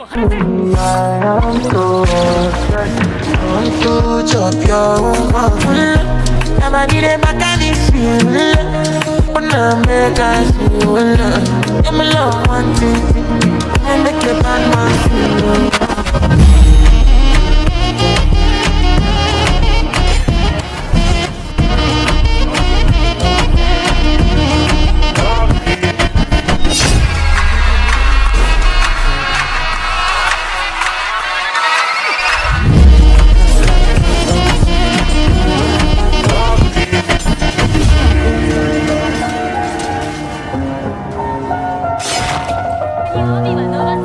I am so stressed. I want to chop your woman. Never need a mechanic. Wanna make us love. Give me love one thing. 帯は